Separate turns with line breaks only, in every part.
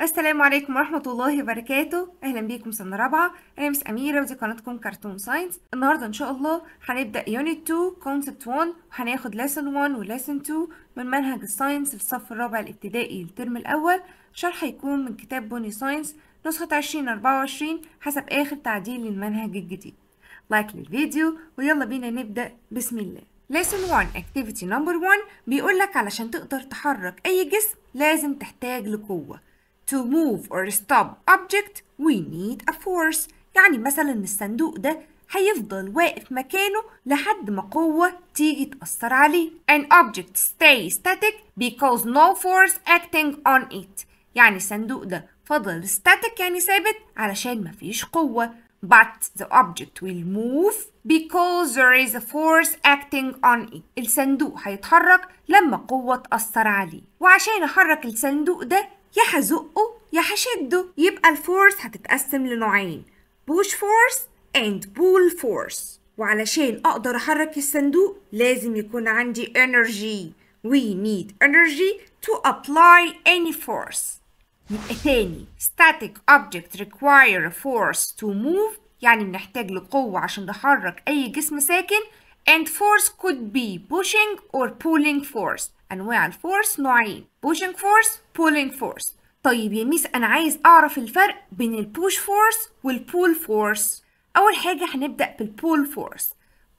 السلام عليكم ورحمة الله وبركاته. أهلا بيكم سنة رابعة. أنا Miss أميرة ودي قناتكم Cartoon Science. النهاردة إن شاء الله هنبدأ unit 2 concept 1 وهناخد lesson 1 و lesson 2 من منهج ال science الصف الرابع الابتدائي ال term الأول. شرح هيكون من كتاب بوني Science نسخة 2024 حسب آخر تعديل للمنهج الجديد. like للفيديو ويلا بينا نبدأ. بسم الله. Lesson 1 activity number 1 بيقولك علشان تقدر تحرك أي جسم لازم تحتاج لقوة. To move or stop object we need a force. يعني مثلا الصندوق ده هيفضل واقف مكانه لحد ما قوة تيجي تأثر عليه. An object stays static because no force acting on it. يعني الصندوق ده فضل static يعني ثابت علشان مفيش قوة. But the object will move because there is a force acting on it. الصندوق هيتحرك لما قوة تأثر عليه. وعشان أحرك الصندوق ده يا هزقه يا هشده. يبقى الفورس هتتقسم لنوعين push force and pull force وعلشان أقدر أحرك الصندوق لازم يكون عندي energy. We need energy to apply any force. يبقى تاني static object require a force to move. يعني بنحتاج لقوة عشان نحرك أي جسم ساكن. And force could be pushing or pulling force. أنواع ال force نوعين. pushing force pulling force. طيب يا Miss أنا عايز أعرف الفرق بين ال push force وال pull force أول حاجة هنبدأ بال pull force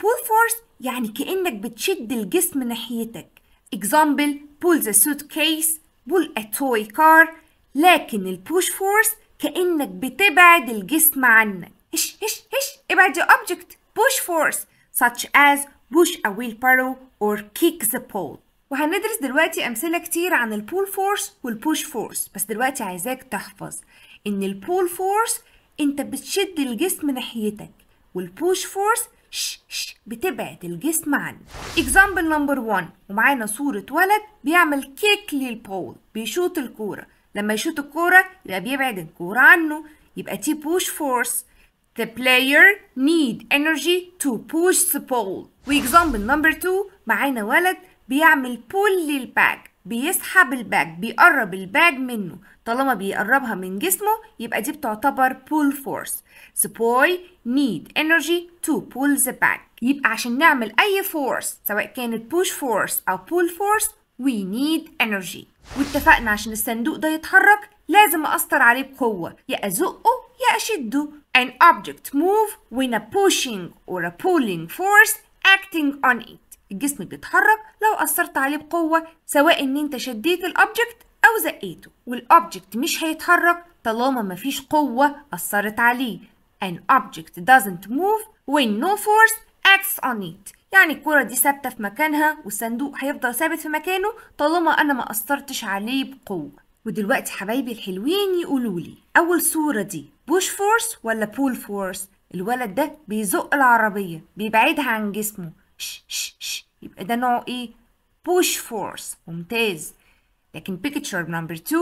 pull force يعني كأنك بتشد الجسم ناحيتك. example pull the suitcase pull a toy car. لكن ال push force كأنك بتبعد الجسم عنك. هش هش هش ابعد يا object. push force. Such as push a wheelbarrow or kick the ball. وهندرس دلوقتي أمثلة كتير عن ال pull force وال push force بس دلوقتي عايزاك تحفظ إن ال pull force أنت بتشد الجسم ناحيتك وال push force ش ش بتبعد الجسم عنك. Example number 1 ومعانا صورة ولد بيعمل kick لل ball بيشوط الكورة. لما يشوط الكورة يبقى بيبعد الكورة عنه يبقى دي push force. The player need energy to push the ball. و example number 2 معانا ولد بيعمل pull لل bag بيسحب ال bag بيقرب ال bag منه طالما بيقربها من جسمه يبقى دي بتعتبر pull force. The boy need energy to pull the bag. يبقى عشان نعمل أي force سواء كانت push force أو pull force we need energy. واتفقنا عشان الصندوق ده يتحرك لازم أثر عليه بقوة يا أزقه يا أشده An object move when a pushing or a pulling force acting on it. الجسم بيتحرك لو أثرت عليه بقوة سواء إن أنت شديت ال object أو زقيته. وال object مش هيتحرك طالما مفيش قوة أثرت عليه. An object doesn't move when no force acts on it. يعني الكرة دي ثابتة في مكانها والصندوق هيفضل ثابت في مكانه طالما أنا ما أثرتش عليه بقوة. ودلوقتي حبايبي الحلوين يقولوا لي أول صورة دي push force ولا pull force الولد ده بيزق العربية بيبعدها عن جسمه. ش ش ش يبقى ده نوع إيه؟ push force ممتاز. لكن picture number 2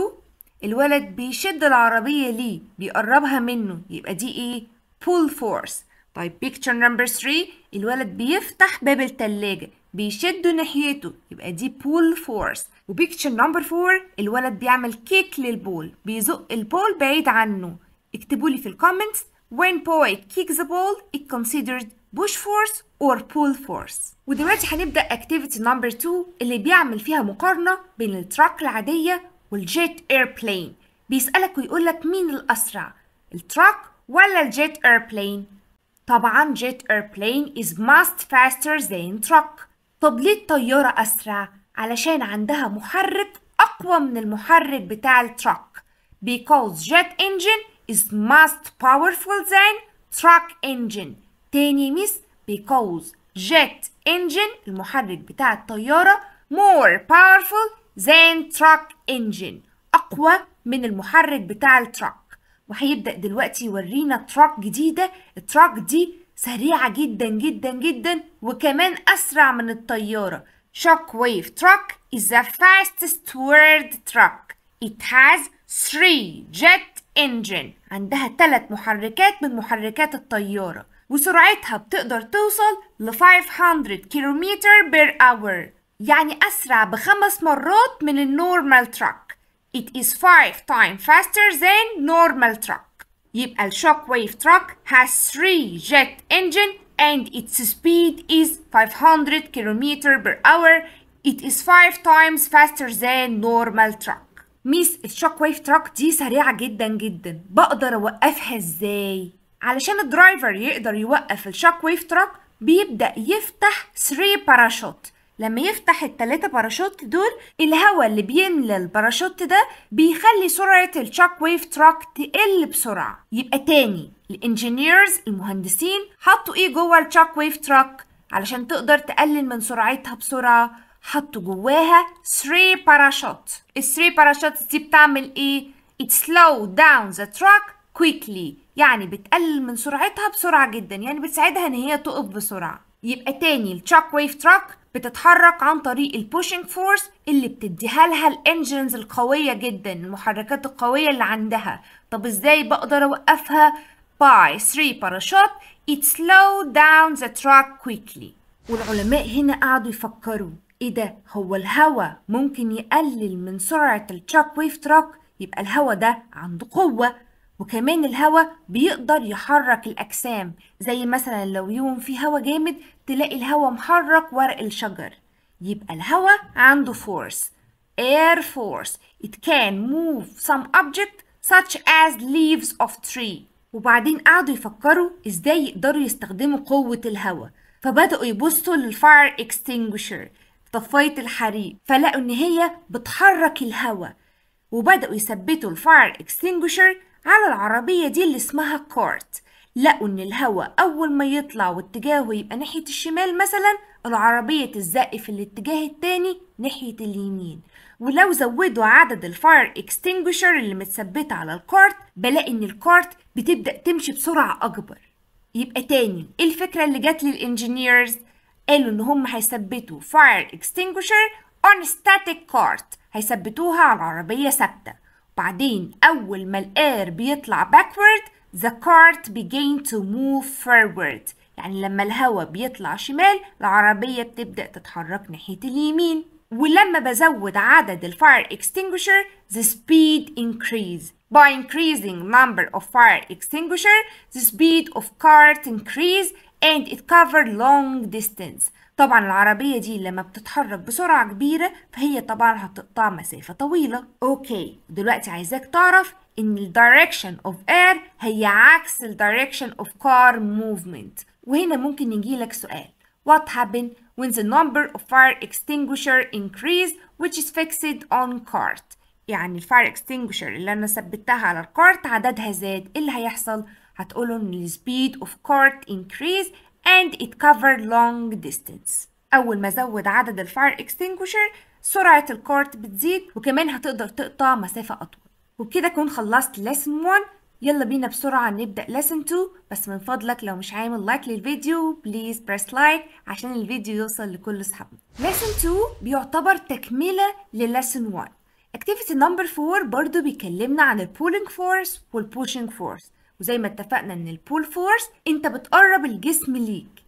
الولد بيشد العربية ليه بيقربها منه. يبقى دي إيه؟ pull force طيب picture number 3 الولد بيفتح باب التلاجة بيشده ناحيته يبقى دي pull force و picture number 4 الولد بيعمل kick لل ball بيزق ال ball بعيد عنه. اكتبوا لي في ال comments when boy kicks the ball it considered push force or pull force. ودلوقتي هنبدأ activity number 2 اللي بيعمل فيها مقارنة بين ال truck العادية وال jet airplane بيسألك ويقولك مين الأسرع ال truck ولا ال jet airplane طبعا jet airplane is much faster than truck. طب ليه الطيارة أسرع؟ علشان عندها محرك أقوى من المحرك بتاع ال truck. Because jet engine is most powerful than truck engine. تاني Miss because jet engine المحرك بتاع الطيارة more powerful than truck engine. أقوى من المحرك بتاع ال truck. وهيبدأ دلوقتي يورينا truck جديدة ال truck دي سريعة جدا جدا جدا وكمان أسرع من الطيارة Shockwave truck is the fastest world truck. It has three jet engine. عندها ثلاث محركات من محركات الطيارة وسرعتها بتقدر توصل ل 500 كيلومتر per hour يعني أسرع بخمس مرات من ال normal truck it is 5 times faster than normal truck يبقى ال shockwave truck has 3 jet engine and its speed is 500 km per hour it is 5 times faster than normal truck ميس الشوك ويف تراك دي سريعة جدا جدا بقدر اوقفها ازاي علشان الدرايفر يقدر يوقف الشوك ويف تراك بيبدأ يفتح 3 باراشوت لما يفتح التلاتة باراشوت دول الهواء اللي بيملى الباراشوت ده بيخلي سرعة ال shockwave truck تقل بسرعة. يبقى تاني ال engineers المهندسين حطوا إيه جوه ال shockwave truck علشان تقدر تقلل من سرعتها بسرعة. حطوا جواها 3 باراشوت ال 3 باراشوت دي بتعمل إيه؟ it slow down the truck quickly. يعني بتقلل من سرعتها بسرعة جدا يعني بتساعدها إن هي تقف بسرعة. يبقى تاني ال shockwave truck بتتحرك عن طريق ال pushing force اللي بتديها لها ال engines القوية جدا المحركات القوية اللي عندها. طب إزاي بقدر أوقفها؟ By 3 parachute it slow down the truck quickly. والعلماء هنا قعدوا يفكروا إيه ده؟ هو الهواء ممكن يقلل من سرعة ال truck wave truck يبقى الهواء ده عنده قوة. وكمان الهواء بيقدر يحرك الأجسام زي مثلا لو يوم في هواء جامد تلاقي الهواء محرك ورق الشجر. يبقى الهواء عنده force air force. It can move some object such as leaves of tree. وبعدين قعدوا يفكروا إزاي يقدروا يستخدموا قوة الهواء. فبدأوا يبصوا لل fire extinguisher طفاية الحريق. فلقوا إن هي بتحرك الهواء. وبدأوا يثبتوا ال fire extinguisher على العربية دي اللي اسمها cart لقوا إن الهواء أول ما يطلع واتجاهه يبقى ناحية الشمال مثلا العربية تزق في الاتجاه التاني ناحية اليمين. ولو زودوا عدد ال fire extinguisher اللي متثبتة على ال cart بلاقي إن ال cart بتبدأ تمشي بسرعة أكبر. يبقى تاني إيه الفكرة اللي جات لل engineers؟ قالوا إن هم هيثبتوا fire extinguisher on static cart هيثبتوها على العربية ثابتة. وبعدين أول ما ال air بيطلع backward the cart begin to move forward. يعني لما الهواء بيطلع شمال العربية بتبدأ تتحرك ناحية اليمين. ولما بزود عدد ال fire extinguisher the speed increase. By increasing number of fire extinguisher the speed of cart increase and it cover long distance. طبعا العربية دي لما بتتحرك بسرعة كبيرة فهي طبعا هتقطع مسافة طويلة. أوكي دلوقتي عايزاك تعرف ان ال direction of air هي عكس ال direction of car movement وهنا ممكن يجيلك سؤال What happened when the number of fire extinguisher increase which is fixed on cart يعني الفاير extinguisher اللي انا ثبتها على الكارت عددها زاد ايه اللي هيحصل هتقولوا ان ال speed of cart increase and it cover long distance أول ما زود عدد الفاير extinguisher سرعة الكارت بتزيد وكمان هتقدر تقطع مسافة أطول وبكده أكون خلصت lesson 1 يلا بينا بسرعة نبدأ lesson 2 بس من فضلك لو مش عامل like للفيديو please press like عشان الفيديو يوصل لكل أصحابنا. lesson 2 بيعتبر تكملة ل lesson 1 activity number 4 برضو بيكلمنا عن ال pulling force وال pushing force. وزي ما اتفقنا إن ال pull force أنت بتقرب الجسم ليك.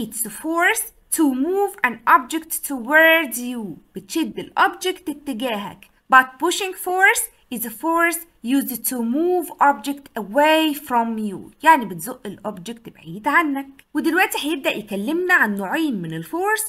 It's force to move an object towards you. بتشد ال object اتجاهك. But pushing force is a force used to move object away from you. يعني بتزق ال object بعيد عنك. ودلوقتي هيبدأ يكلمنا عن نوعين من ال force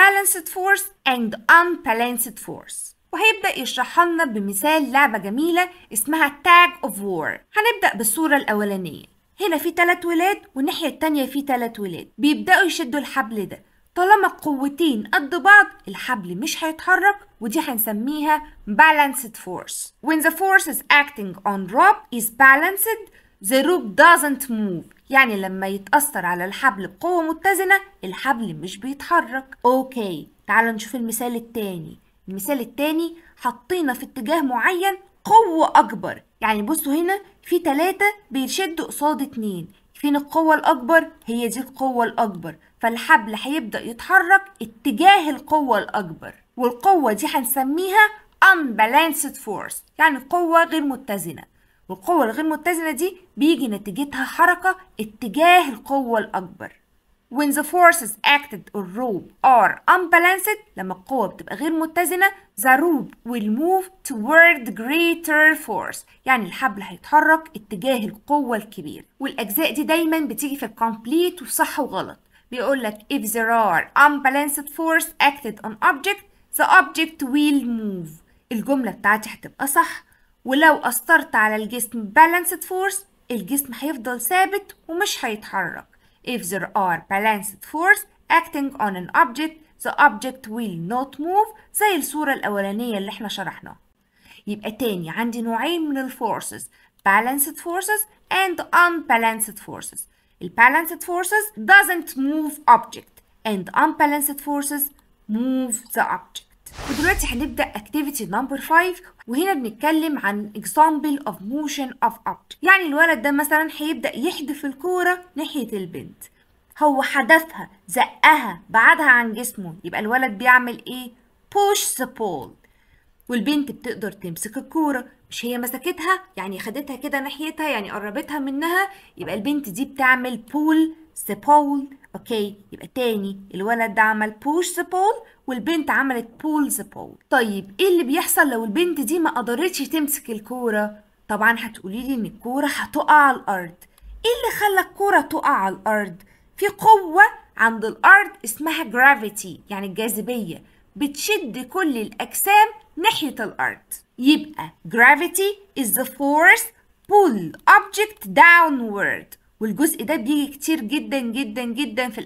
balanced force and unbalanced force. وهيبدأ يشرحها لنا بمثال لعبة جميلة اسمها tug of war. هنبدأ بالصورة الأولانية. هنا في تلات ولاد والناحية التانية في تلات ولاد. بيبدأوا يشدوا الحبل ده. طالما القوتين قد بعض الحبل مش هيتحرك ودي هنسميها balanced force. When the force is acting on rope is balanced the rope doesn't move. يعني لما يتأثر على الحبل بقوة متزنة الحبل مش بيتحرك. أوكي تعال نشوف المثال التاني. المثال التاني حطينا في اتجاه معين قوة أكبر. يعني بصوا هنا في تلاتة بيشدوا قصاد اتنين. فين القوة الأكبر؟ هي دي القوة الأكبر. فالحبل هيبدأ يتحرك اتجاه القوة الأكبر. والقوة دي هنسميها unbalanced force يعني قوة غير متزنة. والقوة الغير متزنة دي بيجي نتيجتها حركة اتجاه القوة الأكبر. When the forces acted on rope are unbalanced لما القوة بتبقى غير متزنة the rope will move toward greater force. يعني الحبل هيتحرك اتجاه القوة الكبيرة. والأجزاء دي دايما بتيجي في الكومبليت وصح وغلط. بيقول لك if there are unbalanced force acted on object the object will move. الجملة بتاعتي هتبقى صح. ولو أثرت على الجسم balanced force الجسم هيفضل ثابت ومش هيتحرك. if there are balanced force acting on an object the object will not move زي الصورة الأولانية اللي احنا شرحناها يبقى تاني عندي نوعين من الفورسز balanced forces and unbalanced forces البالانسد forces doesn't move object and unbalanced forces move the object ودلوقتي هنبدأ activity number 5 وهنا بنتكلم عن example of motion of object يعني الولد ده مثلا هيبدأ يحدف الكورة ناحية البنت. هو حدفها زقها بعدها عن جسمه. يبقى الولد بيعمل إيه؟ Push the ball والبنت بتقدر تمسك الكورة. مش هي مسكتها يعني خدتها كده ناحيتها يعني قربتها منها. يبقى البنت دي بتعمل بول the أوكي يبقى تاني الولد ده عمل push the والبنت عملت the ball طيب إيه اللي بيحصل لو البنت دي ما قدرتش تمسك الكورة؟ طبعا هتقولي لي إن الكورة هتقع على الأرض. إيه اللي خلى الكورة تقع على الأرض؟ في قوة عند الأرض اسمها gravity يعني الجاذبية بتشد كل الأجسام ناحية الأرض. يبقى gravity is the force pull object downward. والجزء ده بيجي كتير جدا جدا جدا في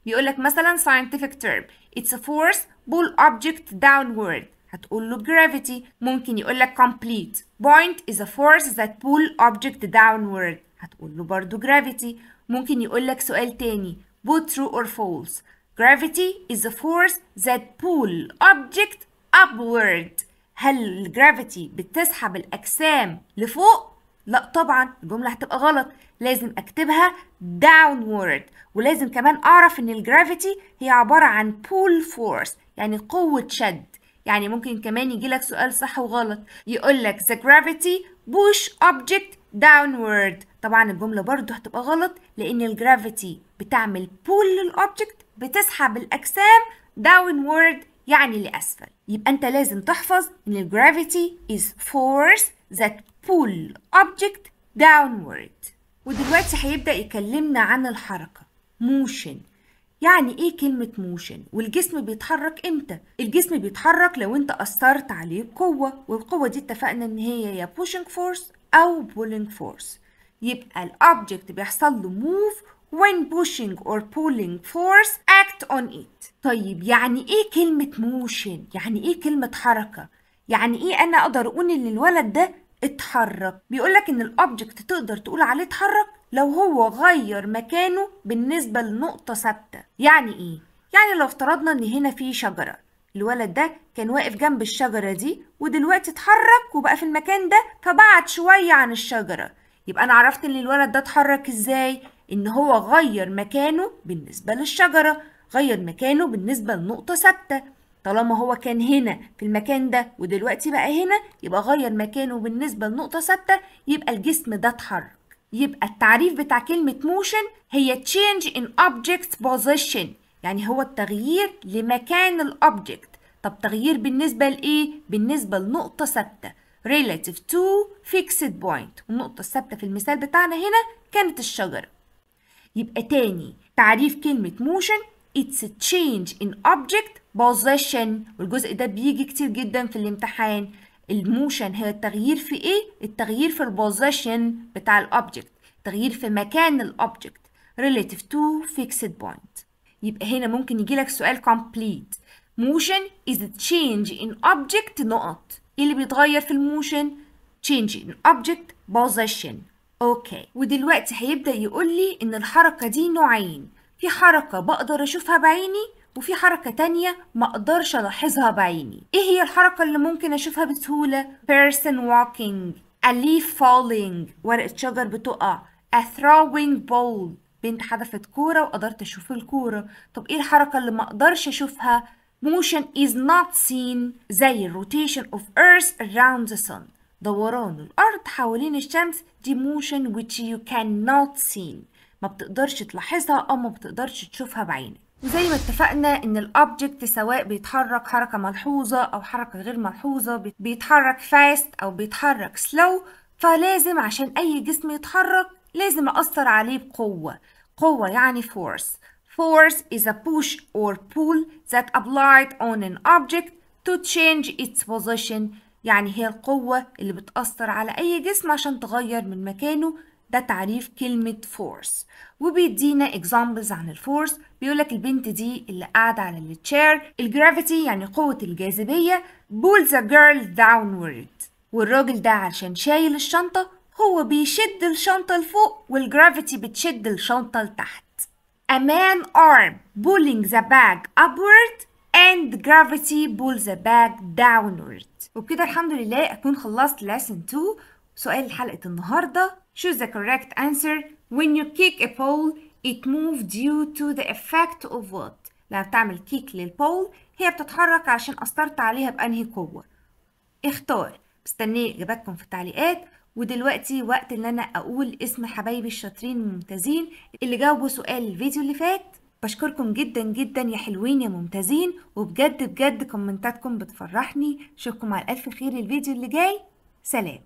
الأسئلة بيقولك مثلا scientific term it's a force pull object downward هتقول له gravity ممكن يقولك complete point is a force that pull object downward هتقول له برضو gravity ممكن يقولك سؤال تاني both true or false gravity is a force that pull object upward هل الجرافيتي بتسحب الأجسام لفوق؟ لا طبعا الجملة هتبقى غلط. لازم أكتبها downward. ولازم كمان أعرف إن ال gravity هي عبارة عن pull force يعني قوة شد. يعني ممكن كمان يجيلك سؤال صح وغلط. يقولك the gravity push object downward. طبعا الجملة برضو هتبقى غلط لأن ال gravity بتعمل pull لل object بتسحب الأجسام downward يعني لأسفل. يبقى أنت لازم تحفظ إن ال gravity is force that pull object downward. ودلوقتي هيبدأ يكلمنا عن الحركة. motion. يعني إيه كلمة motion والجسم بيتحرك إمتى؟ الجسم بيتحرك لو أنت أثرت عليه بقوة والقوة دي اتفقنا إن هي يا pushing force أو pulling force. يبقى ال object بيحصل له move when pushing or pulling force act on it. طيب يعني إيه كلمة motion يعني إيه كلمة حركة؟ يعني إيه أنا أقدر أقول إن الولد ده اتحرك. بيقولك إن ال object تقدر تقول عليه اتحرك لو هو غير مكانه بالنسبة لنقطة ثابتة. يعني إيه؟ يعني لو افترضنا إن هنا في شجرة. الولد ده كان واقف جنب الشجرة دي ودلوقتي اتحرك وبقى في المكان ده فبعد شوية عن الشجرة. يبقى أنا عرفت إن الولد ده اتحرك إزاي؟ إن هو غير مكانه بالنسبة للشجرة غير مكانه بالنسبة لنقطة ثابتة. طالما هو كان هنا في المكان ده ودلوقتي بقى هنا يبقى غير مكانه بالنسبة لنقطة ثابتة يبقى الجسم ده اتحرك. يبقى التعريف بتاع كلمة motion هي change in object position. يعني هو التغيير لمكان الأوبجكت طب تغيير بالنسبة لإيه؟ بالنسبة لنقطة ثابتة. relative to fixed point. والنقطة الثابتة في المثال بتاعنا هنا كانت الشجرة. يبقى تاني تعريف كلمة motion it's a change in object position والجزء ده بيجي كتير جدا في الامتحان. ال motion هي التغيير في إيه؟ التغيير في ال position بتاع ال object تغيير في مكان ال object relative to fixed point. يبقى هنا ممكن يجيلك سؤال complete. motion is a change in object نقط. إيه اللي بيتغير في ال motion؟ change in object position. أوكي ودلوقتي هيبدأ يقول لي إن الحركة دي نوعين. في حركة بقدر أشوفها بعيني وفي حركة تانية ما أقدرش ألاحظها بعيني. إيه هي الحركة اللي ممكن أشوفها بسهولة؟ Person walking. A leaf falling. ورقة شجر بتقع. A throwing ball. بنت حدفت كورة وقدرت أشوف الكورة. طب إيه الحركة اللي ما أقدرش أشوفها؟ Motion is not seen. زي rotation of earth around the sun. دوران الأرض حوالين الشمس. دي motion which you cannot see. ما بتقدرش تلاحظها أو ما بتقدرش تشوفها بعينك. وزي ما اتفقنا إن الاوبجكت سواء بيتحرك حركة ملحوظة أو حركة غير ملحوظة بيتحرك fast أو بيتحرك slow فلازم عشان أي جسم يتحرك لازم اثر عليه بقوة. قوة يعني force. force is a push or pull that applied on an object to change its position. يعني هي القوة اللي بتأثر على أي جسم عشان تغير من مكانه ده تعريف كلمة force. وبيدينا examples عن ال force بيقولك البنت دي اللي قاعدة على ال chair ال gravity يعني قوة الجاذبية. pull the girl downward. والراجل ده عشان شايل الشنطة هو بيشد الشنطة لفوق والجرافيتي بتشد الشنطة لتحت. A man arm pulling the bag upward and gravity pulls the bag downward. وبكده الحمد لله أكون خلصت lesson 2 سؤال حلقة النهاردة. Choose the correct answer. When you kick a pole it moves due to the effect of what? لما بتعمل كيك للبول هي بتتحرك عشان أثرت عليها بأنهي قوة؟ اختار. مستنية إجاباتكم في التعليقات. ودلوقتي وقت إن أنا أقول اسم حبايبي الشاطرين الممتازين اللي جاوبوا سؤال الفيديو اللي فات. بشكركم جدا جدا يا حلوين يا ممتازين. وبجد بجد كومنتاتكم بتفرحني. أشوفكم على ألف خير الفيديو اللي جاي. سلام.